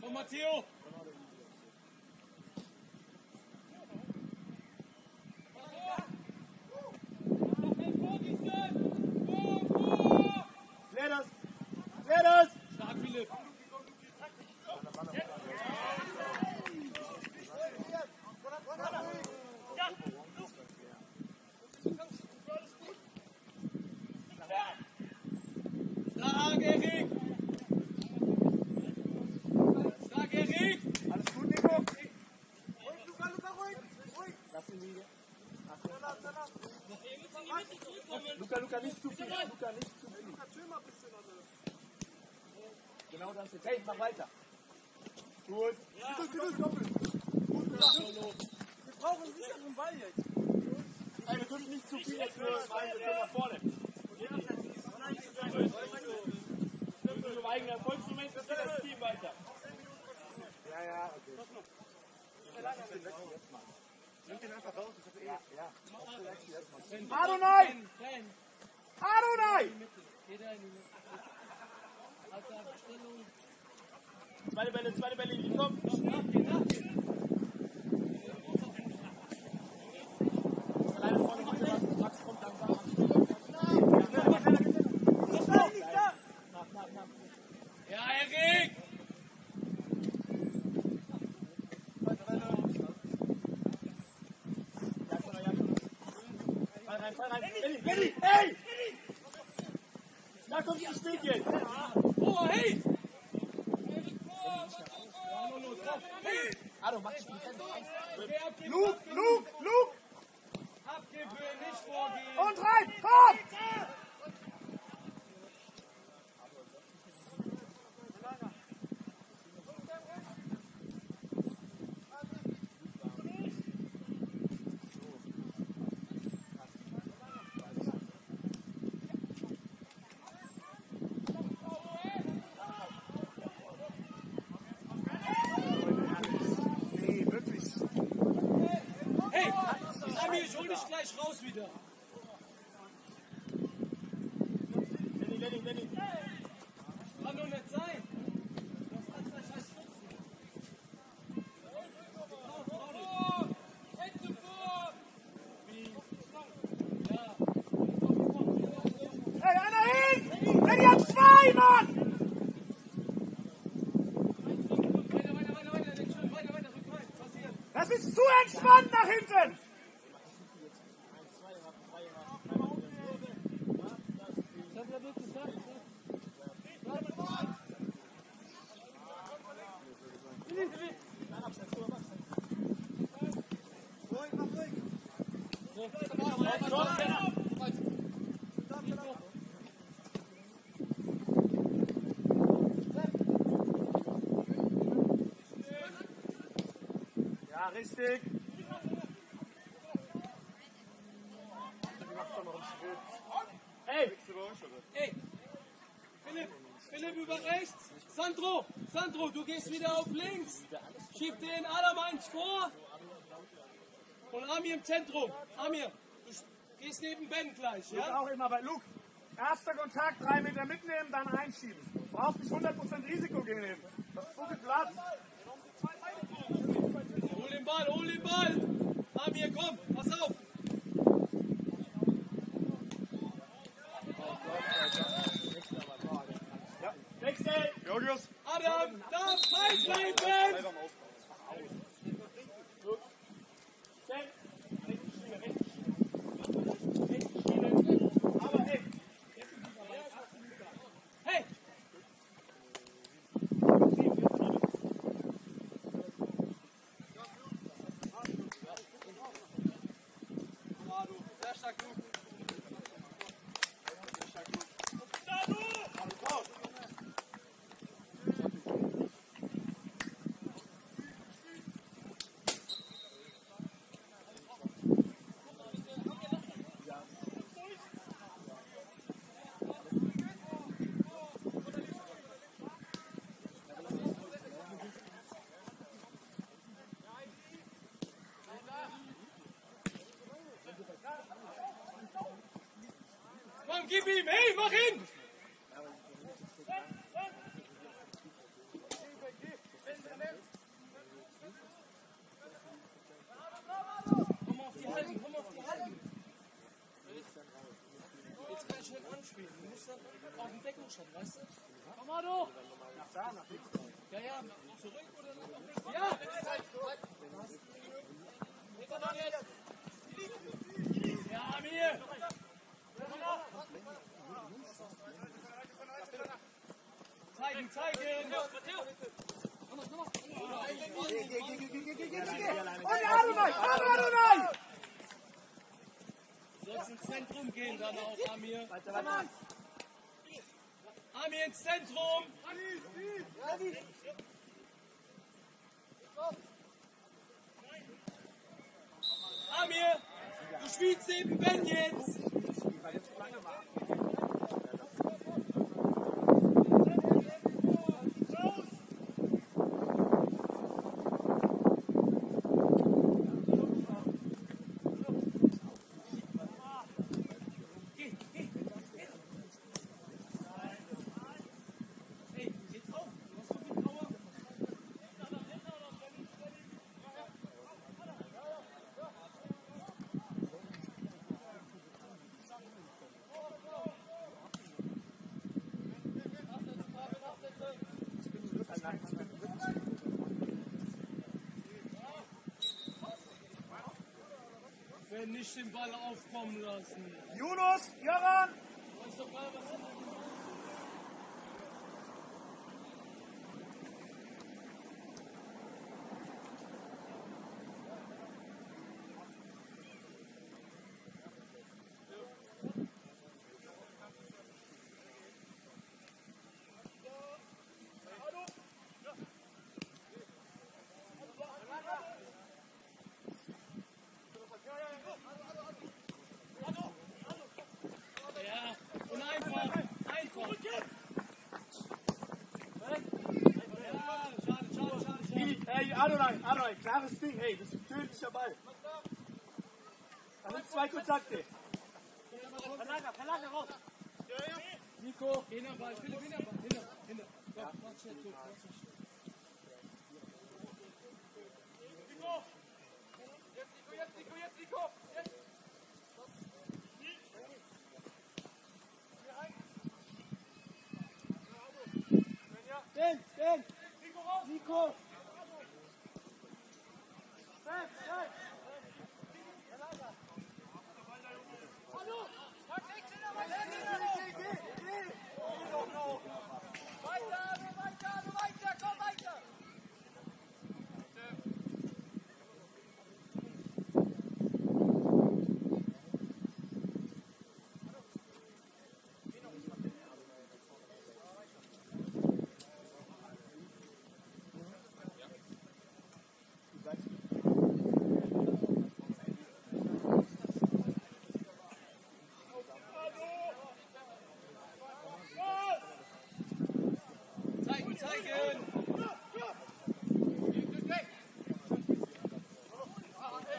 Komm, Matteo. Genau das jetzt. Hey, mach weiter. Gut. Wir brauchen einen sicheren Ball jetzt. Ey, wir dürfen nicht zu viel jetzt für wir können nach vorne. Wir müssen im eigenen Erfolgsmoment, das geht als Team weiter. Ja, ja, okay. Nimm den einfach raus, das ist eh. Adonai! Fan, Adonai! geht er in die Mitte. Zweite Bälle, zweite Bälle, die nachgehen. Richtig. Hey, du Philipp, Philipp über rechts. Sandro, Sandro, du gehst wieder auf links. Schieb den Adam eins vor. Und Amir im Zentrum. Amir, du gehst neben Ben gleich, Luke ja? auch immer bei Luke. Erster Kontakt, drei Meter mitnehmen, dann einschieben. Brauchst nicht 100% Risiko gehen. Das ist so viel Platz. Hol den Ball, hol den Ball. Amir, komm, pass auf. Wechsel. Georgios, Adam, da frei bleiben. bleib am Aufbau. Sam. Rechte Schiene, rechte Schiene. Rechte Schiene. Aber hey, Hey, sehr stark, du. Komm, gib ihm. Hey, mach ihn. Komm auf die Halten, komm auf die Halten. Jetzt kann ich schnell anspielen. Du musst auf den Deckungsstand, weißt du? Komm mal doch. Ja, ja, zurück oder nach links? Ja. Ja, mir. Zeigen, zeigen. Und Adonai! Adonai! Sollst ins Zentrum gehen, dann auch, Amir. Ami ins Zentrum. Amir, du spielst neben Ben jetzt. Nicht den Ball aufkommen lassen. Yunus, Jöran! Weißt du mal, was Ja, und einfach, einfach. Ja, schade, schade, schade, schade. Hey, Adonai, Adonai, klares Ding, hey, das ist ein tödlicher Ball. Da sind zwei Kontakte. Verlager, Verlager raus. Nico, Hinterball, Philipp, Hinterball, hinter, hinter. Ja, mach schnell zu, mach schnell. Ben, Ben! Nico! Ben, Ben!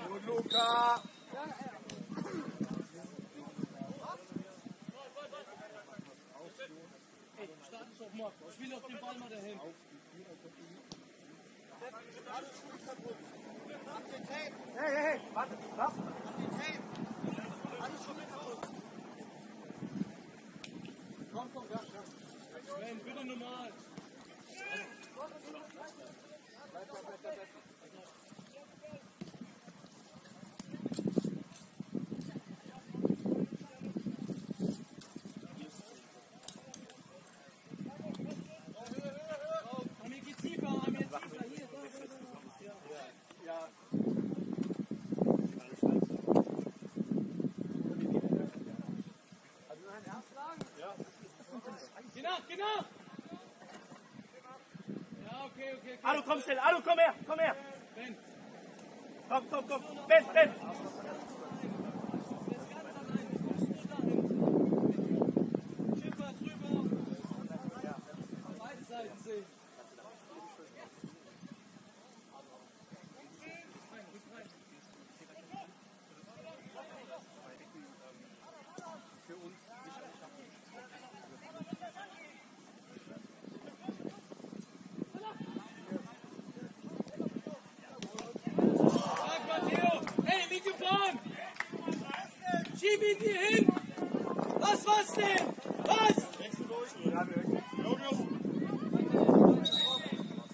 Und Luca! Ey, start es doch mal. Spiel doch den Ball mal dahin. Hey, hey, hey, warte? Komm, komm, ja, ja. Sven, bitte normal. Amir, geh tiefer, Amir, tiefer. Hier, da, da, da. Ja. Geh nach, geh nach. Ja, okay, okay, okay. Adu, komm schnell, Adu, komm her, komm her! Ben, Komm, komm, komm! Ben, Ben! der ist ganz allein. Du kommst nur dahin. Schiffer, drüber. Beide Seiten sehen. Rein, rück rein. Sag Matteo, hey, Mikrofon! Ihn dir hin! Was, was denn? Was?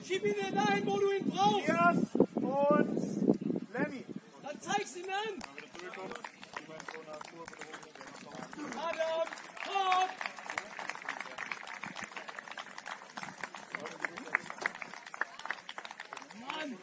Schieb ihn denn dahin, wo du ihn brauchst! Elias und Lemmy. Dann zeig's ihn an! Adam, komm! Mann!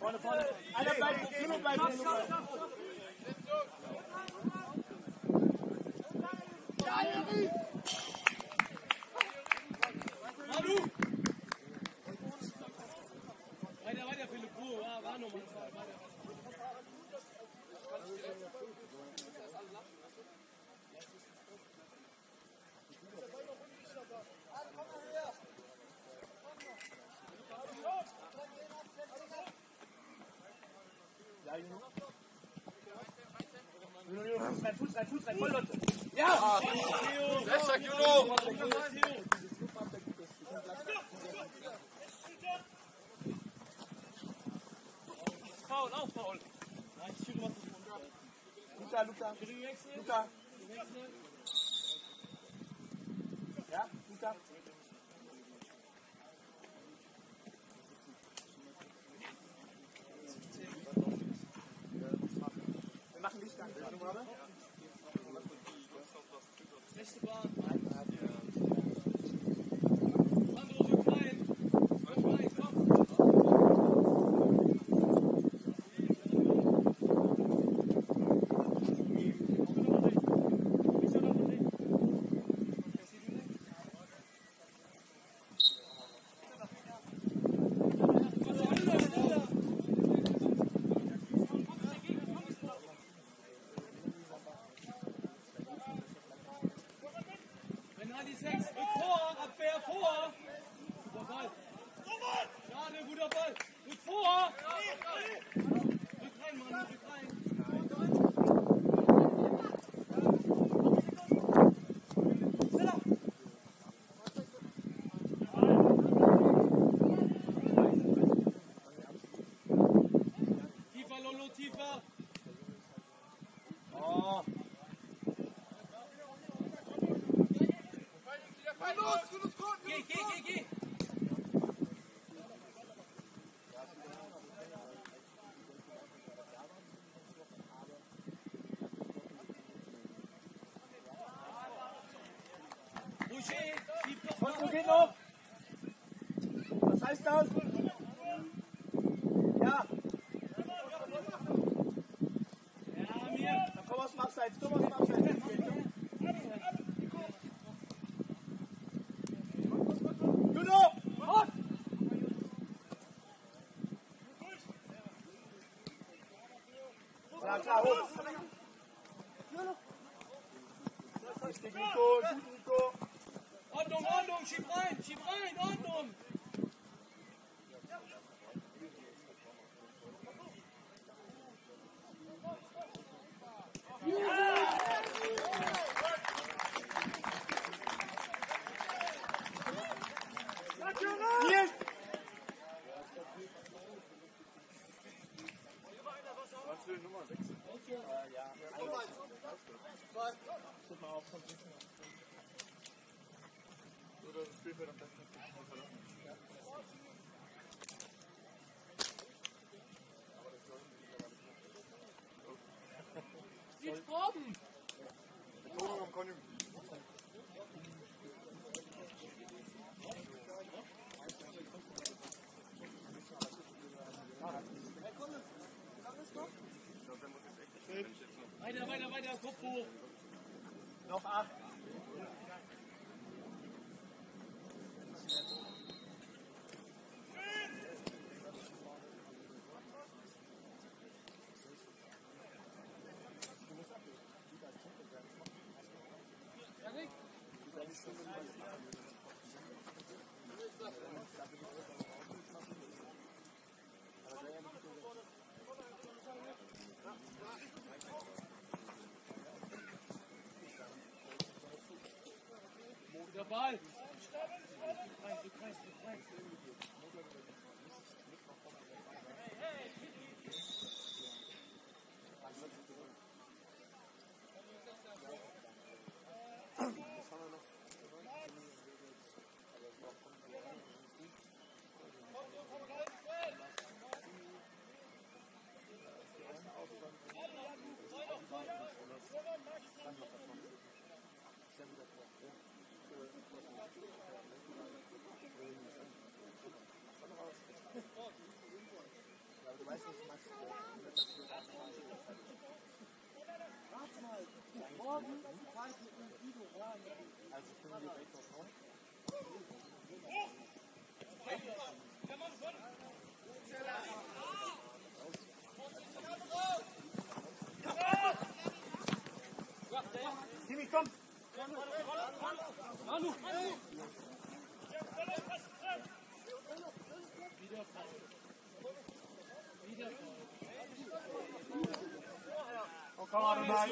Vorne, vorne. Einer bleibt, Bruno bleibt. Bruno bleibt. Manu! Weiter, weiter, Philipp. Ruhe, war, war nochmal zwei. Weiter. Juno, Juno, Fuß rein, Fuß rein, Fuß rein, voll Leute. Besser, Juno! Foul, auch Foul. Luca, Luca, Luca. Ja, Luca. Wir machen Licht an. Rechte Bahn. Sandro, rück rein. Rück rein, komm. Wenn die 6 rück vor, Abwehr vor. Guter Ball. Schade, guter Ball. Rück vor. Rück rein, Mann, rück rein. Tiefer, Lolo, tiefer. Oh, Geh, geh, geh, geh. Roger, schieb doch Kosten mal. geht noch. Was heißt das? Ja, Ja, mir. dann komm aus dem Abseits, komm aus dem Abseits. Juno! Ja, klar, hoch. Richtig, Nico, gut, Nico. Ordnung, Ordnung, schieb rein, schieb rein, Ordnung. Nils! Will Nummer 6? Oder das Spielfeld am besten verlassen. Jetzt proben. Betonung am Konjunktiv. เดินไปเดินไปเดินครบครูนกอะ Rapaz!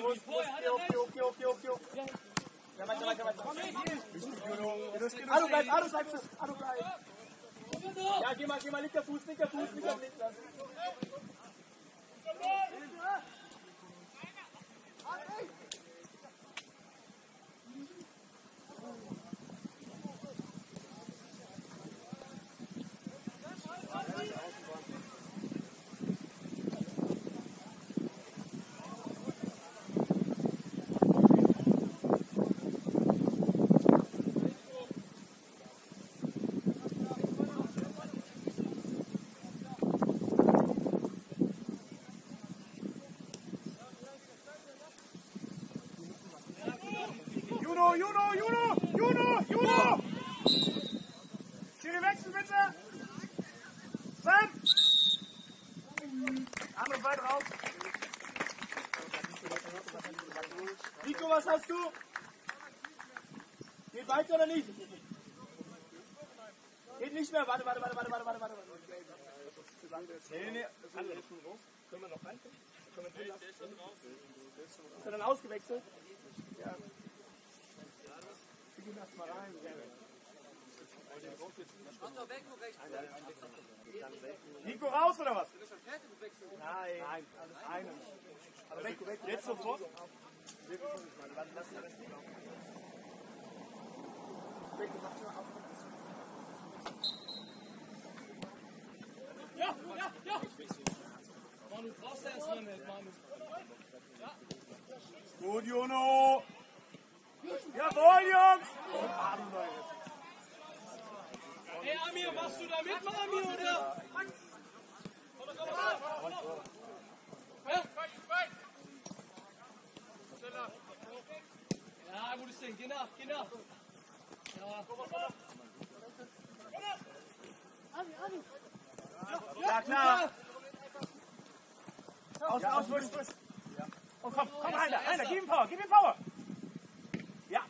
Los, los, okay, okay, okay, okay. Ja, weiter, weiter, weiter. Arno, bleib, Arno, bleib, Arno, bleib. Ja, geh mal, geh mal, linker Fuß, linker Fuß, linker Fuß. Juno, Juno, Juno, Juno! Schiri wechsel bitte! Sam! Arno, weit raus! Nico, was hast du? Geht weiter oder nicht? Geht nicht mehr. Warte, warte, warte, warte, warte, warte, warte. Nee, nee, nee. Alle jetzt schon raus. Können wir noch rein? Können wir drin lassen? Ist er dann ausgewechselt? Ja. Wir gehen erst mal rein. Nico raus oder was? Nein, nein, alles eine. Aber weg, weg, jetzt sofort. Dann lassen wir das nicht. Weg, mach mal auf. Ja, ja, ja. Manu, brauchst du erstmal nicht, Manu. Gut, Juno! Jawohl, Jungs! Ey, Amir, machst du da mit, Amir, oder? Ja? Ja, gutes Ding. Geh nach, geh nach. Ja. Ja, klar! Oh, komm, komm, Rainer, Rainer, gib ihm Power, gib ihm Power! Ja,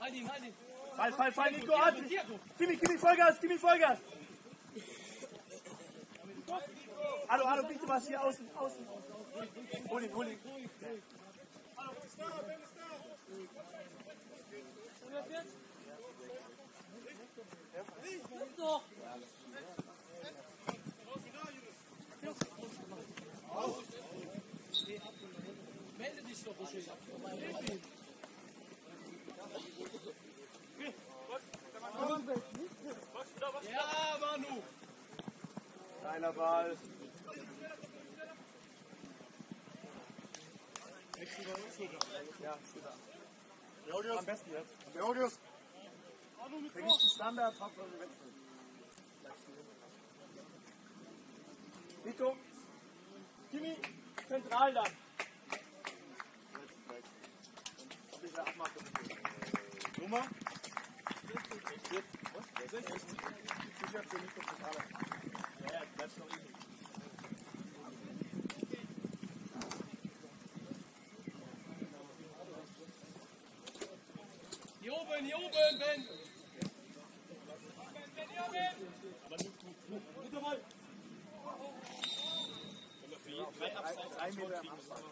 Halt ihn, halt ihn. Fall, Fall, Fall, Nico! Diego. Gib ihm, gib ihm Vollgas, gib ihm Vollgas! Hallo, hallo, bitte was hier außen, außen. Hol ihn, hol ihn. Doch. Melde dich doch, Buschi. Ja, Manu. Geiler Ball. Ja, da. Georgios. Am besten jetzt. Georgios. Bring ich den Standard, hab dann wechseln. Nico. Kimi, zentral dann. Bitte abmachen. Nummer? Sicher für Nico Zentrale. Ja, ja, bleibst noch easy. Hier oben, hier oben, Ben. Guter Ball. Ein Meter am Abstand.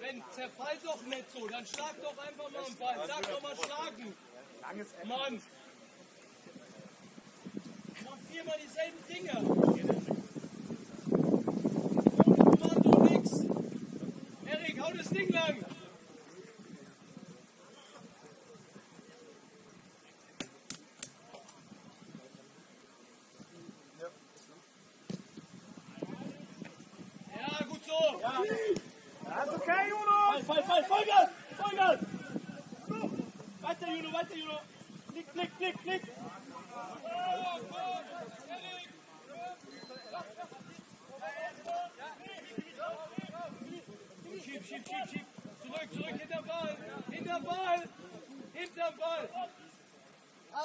Ben, Ben, zerfall doch nicht so. Dann schlag doch einfach mal einen Ball. Sag doch mal schlagen. Mann. Vier immer dieselben Dinge. Kommando nix. Erik, hau das Ding lang. Ja, gut so. Das ist okay, Juno! Fall, Fall, Fall, Vollgas! Vollgas! Weiter, Juno! Blick, blick, blick, blick! Schieb, schieb, schieb, schieb. Zurück, zurück, hinter Ball. Hinter Ball. Hinter Ball.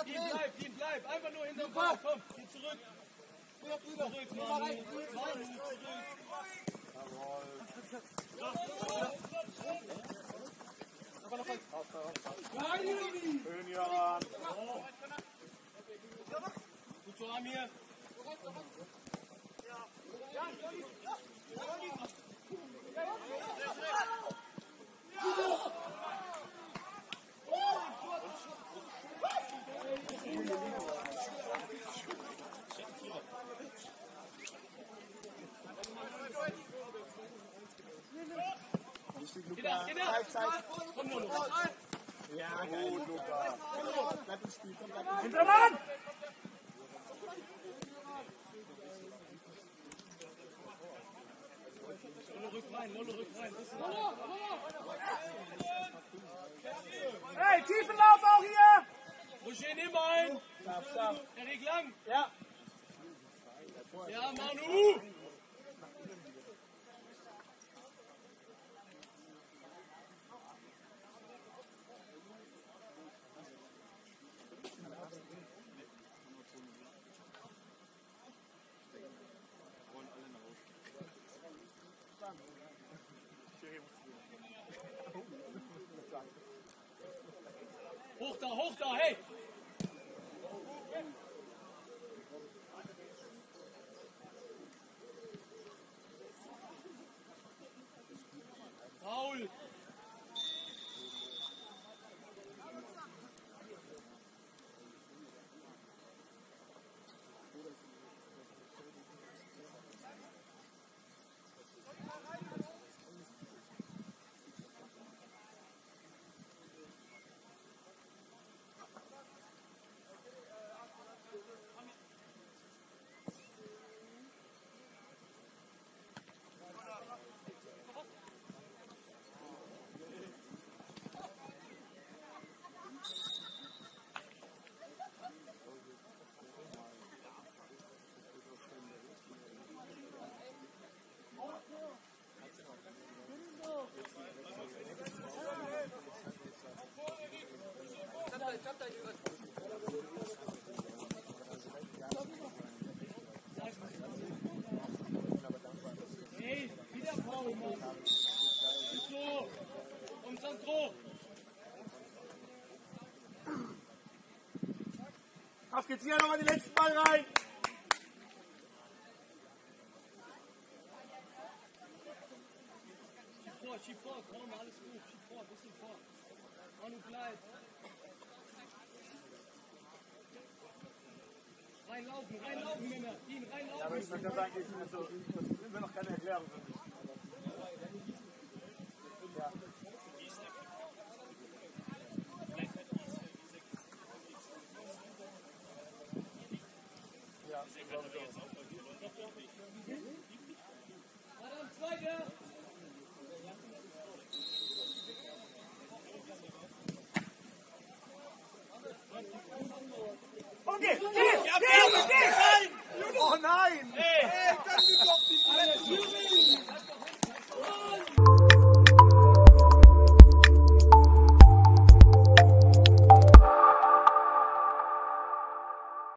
Team bleib, Team bleib. Einfach nur hinter Ball. Komm, geh zurück. Zurück, Mann. Mann, zurück. Schön, Jan. Gut so, Amir. Genau, genau. Komm nur noch. Gut, Luca. Bleib im Spiel, komm, bleib im Spiel. Hintermann! Lolle rück rein, Lolle rück rein. Hey, Tiefenlauf auch hier! Roger, nimm ein. Scharf, scharf. Erik Lang. Ja. Ja, Manu. Auf geht's hier nochmal den letzten Ball rein! Schieb vor, schieb vor, komm, alles gut, schieb vor, bisschen vor. Manu bleib. Reinlaufen, reinlaufen, Männer, Team, reinlaufen. Aber ich würde sagen, ich bin so.